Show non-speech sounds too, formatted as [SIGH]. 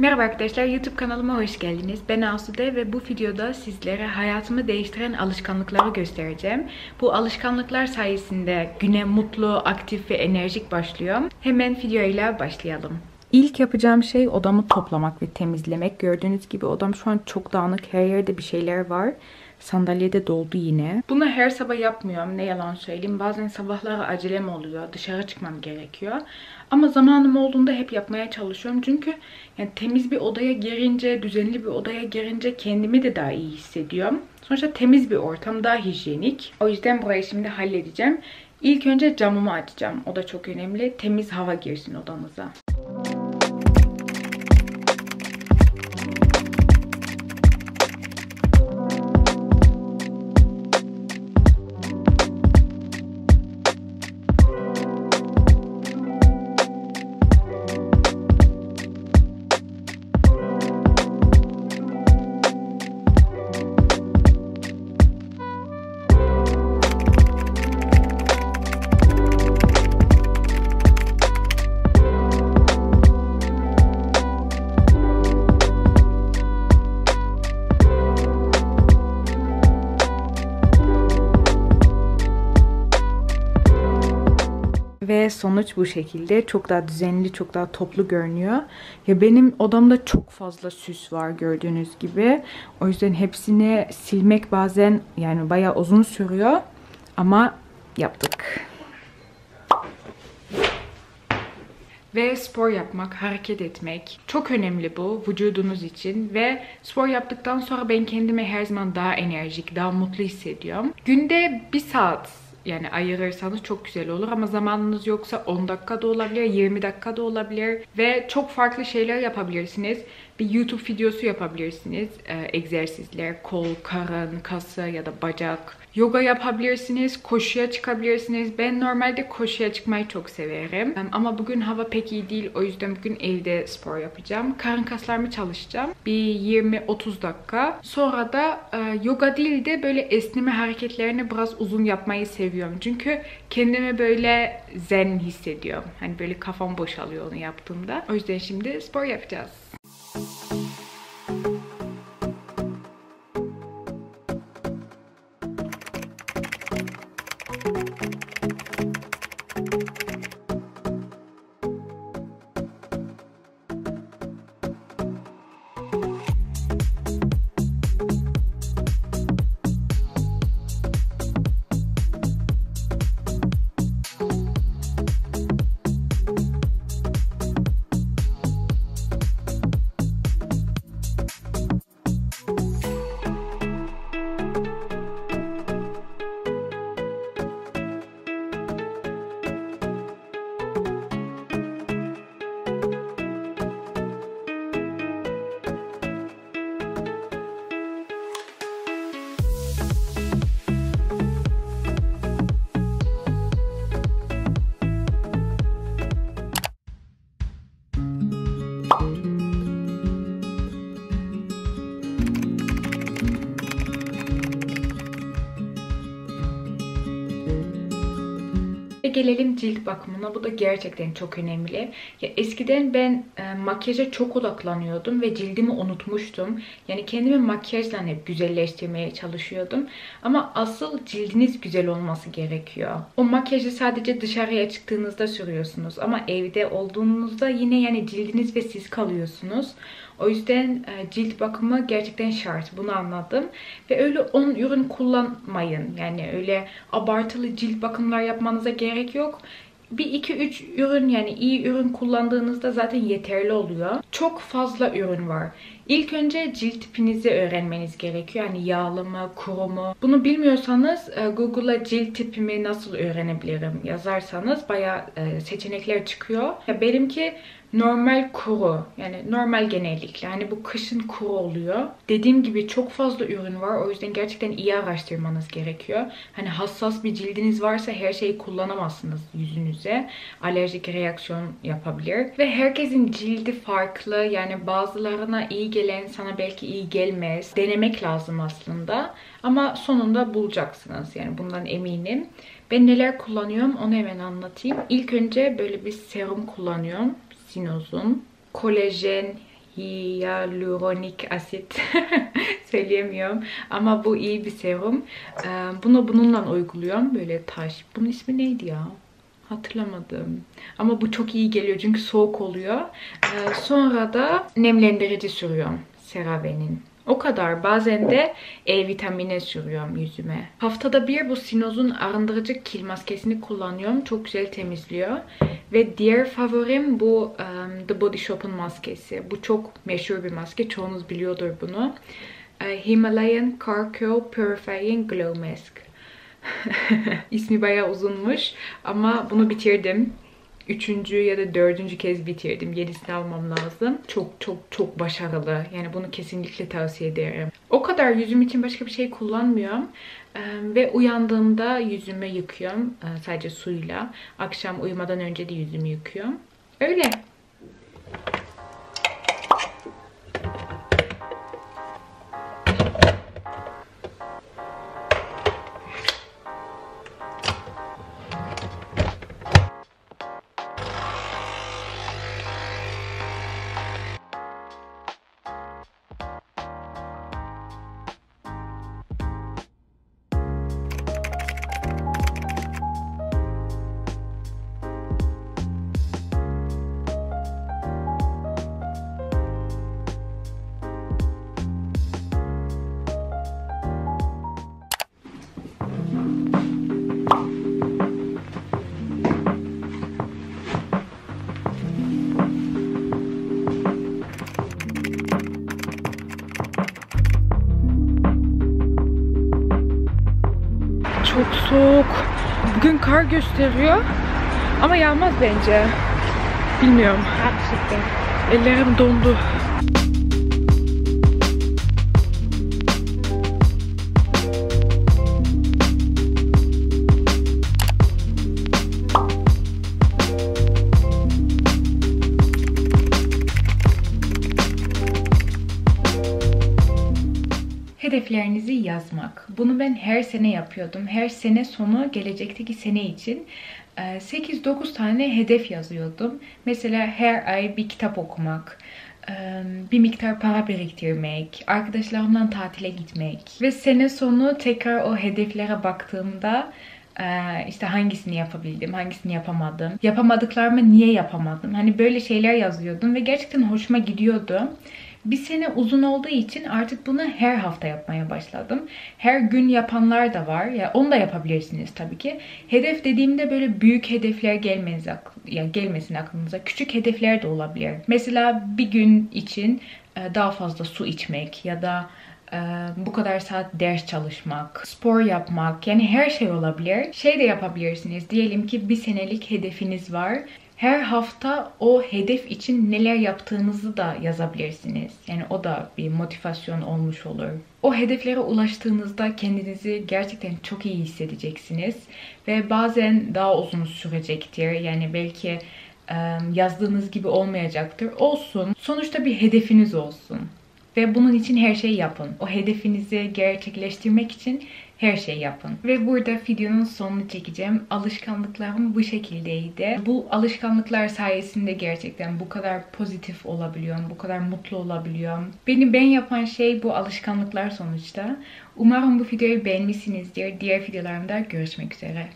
Merhaba arkadaşlar, YouTube kanalıma hoş geldiniz. Ben Asude ve bu videoda sizlere hayatımı değiştiren alışkanlıkları göstereceğim. Bu alışkanlıklar sayesinde güne mutlu, aktif ve enerjik başlıyorum. Hemen videoyla başlayalım. İlk yapacağım şey odamı toplamak ve temizlemek. Gördüğünüz gibi odam şu an çok dağınık. Her yerde bir şeyler var. Sandalyede doldu yine. Bunu her sabah yapmıyorum. Ne yalan söyleyeyim. Bazen sabahları acelem oluyor. Dışarı çıkmam gerekiyor. Ama zamanım olduğunda hep yapmaya çalışıyorum. Çünkü yani temiz bir odaya girince, düzenli bir odaya girince kendimi de daha iyi hissediyorum. Sonuçta temiz bir ortam, daha hijyenik. O yüzden burayı şimdi halledeceğim. İlk önce camımı açacağım. O da çok önemli. Temiz hava girsin odamıza. Sonuç bu şekilde. Çok daha düzenli, çok daha toplu görünüyor. Ya benim odamda çok fazla süs var gördüğünüz gibi. O yüzden hepsini silmek bazen yani bayağı uzun sürüyor. Ama yaptık. Ve spor yapmak, hareket etmek çok önemli bu vücudunuz için ve spor yaptıktan sonra ben kendimi her zaman daha enerjik, daha mutlu hissediyorum. Günde bir saat yani ayırırsanız çok güzel olur ama zamanınız yoksa 10 dakika da olabilir, 20 dakika da olabilir ve çok farklı şeyler yapabilirsiniz. Bir YouTube videosu yapabilirsiniz. Ee, egzersizler, kol, karın, kası ya da bacak. Yoga yapabilirsiniz, koşuya çıkabilirsiniz. Ben normalde koşuya çıkmayı çok severim. Ama bugün hava pek iyi değil. O yüzden bugün evde spor yapacağım. Karın kaslarımı çalışacağım. Bir 20-30 dakika. Sonra da e, yoga değil de böyle esneme hareketlerini biraz uzun yapmayı seviyorum. Çünkü kendimi böyle zen hissediyorum. Hani böyle kafam boşalıyor onu yaptığımda. O yüzden şimdi spor yapacağız. Gelelim cilt bakımına. Bu da gerçekten çok önemli. Ya eskiden ben e, makyaja çok odaklanıyordum ve cildimi unutmuştum. Yani kendimi makyajla hep güzelleştirmeye çalışıyordum. Ama asıl cildiniz güzel olması gerekiyor. O makyajı sadece dışarıya çıktığınızda sürüyorsunuz. Ama evde olduğunuzda yine yani cildiniz ve siz kalıyorsunuz. O yüzden e, cilt bakımı gerçekten şart. Bunu anladım. Ve öyle 10 ürün kullanmayın. Yani öyle abartılı cilt bakımlar yapmanıza gerek yok bir iki üç ürün yani iyi ürün kullandığınızda zaten yeterli oluyor. Çok fazla ürün var. İlk önce cilt tipinizi öğrenmeniz gerekiyor. Yani yağlı mı, kuru mu? Bunu bilmiyorsanız e, Google'a cilt tipimi nasıl öğrenebilirim yazarsanız bayağı e, seçenekler çıkıyor. Ya benimki normal kuru yani normal genellikle hani bu kışın kuru oluyor. Dediğim gibi çok fazla ürün var o yüzden gerçekten iyi araştırmanız gerekiyor. Hani hassas bir cildiniz varsa her şeyi kullanamazsınız yüzünüze. Alerjik reaksiyon yapabilir ve herkesin cildi farklı yani bazılarına iyi gelen sana belki iyi gelmez. Denemek lazım aslında ama sonunda bulacaksınız yani bundan eminim. Ben neler kullanıyorum onu hemen anlatayım. İlk önce böyle bir serum kullanıyorum. Sinoz'un kolajen hyaluronik asit [LAUGHS] söyleyemiyorum ama bu iyi bir serum. Ee, bunu bununla uyguluyorum böyle taş. Bunun ismi neydi ya? Hatırlamadım. Ama bu çok iyi geliyor çünkü soğuk oluyor. Ee, sonra da nemlendirici sürüyorum. CeraVe'nin. O kadar. Bazen de E vitamini sürüyorum yüzüme. Haftada bir bu Sinoz'un arındırıcı kil maskesini kullanıyorum. Çok güzel temizliyor. Ve diğer favorim bu um, The Body Shop'un maskesi. Bu çok meşhur bir maske. Çoğunuz biliyordur bunu. Uh, Himalayan Carco Purifying Glow Mask. [LAUGHS] İsmi bayağı uzunmuş ama bunu bitirdim üçüncü ya da dördüncü kez bitirdim. Yenisini almam lazım. Çok çok çok başarılı. Yani bunu kesinlikle tavsiye ederim. O kadar yüzüm için başka bir şey kullanmıyorum. Ve uyandığımda yüzümü yıkıyorum. Sadece suyla. Akşam uyumadan önce de yüzümü yıkıyorum. Öyle. Bugün kar gösteriyor. Ama yağmaz bence. Bilmiyorum. Ellerim dondu. Hedeflerinizi yazmak. Bunu ben her sene yapıyordum. Her sene sonu gelecekteki sene için 8-9 tane hedef yazıyordum. Mesela her ay bir kitap okumak, bir miktar para biriktirmek, arkadaşlarımla tatile gitmek ve sene sonu tekrar o hedeflere baktığımda işte hangisini yapabildim, hangisini yapamadım, yapamadıklarımı niye yapamadım. Hani böyle şeyler yazıyordum ve gerçekten hoşuma gidiyordu. Bir sene uzun olduğu için artık bunu her hafta yapmaya başladım. Her gün yapanlar da var. Ya yani onu da yapabilirsiniz tabii ki. Hedef dediğimde böyle büyük hedefler gelmeniz ya gelmesin aklınıza. Küçük hedefler de olabilir. Mesela bir gün için daha fazla su içmek ya da bu kadar saat ders çalışmak, spor yapmak yani her şey olabilir. Şey de yapabilirsiniz. Diyelim ki bir senelik hedefiniz var her hafta o hedef için neler yaptığınızı da yazabilirsiniz. Yani o da bir motivasyon olmuş olur. O hedeflere ulaştığınızda kendinizi gerçekten çok iyi hissedeceksiniz. Ve bazen daha uzun sürecektir. Yani belki yazdığınız gibi olmayacaktır. Olsun. Sonuçta bir hedefiniz olsun. Ve bunun için her şeyi yapın. O hedefinizi gerçekleştirmek için her şey yapın. Ve burada videonun sonunu çekeceğim. Alışkanlıklarım bu şekildeydi. Bu alışkanlıklar sayesinde gerçekten bu kadar pozitif olabiliyorum. Bu kadar mutlu olabiliyorum. Beni ben yapan şey bu alışkanlıklar sonuçta. Umarım bu videoyu beğenmişsinizdir. Diğer videolarımda görüşmek üzere.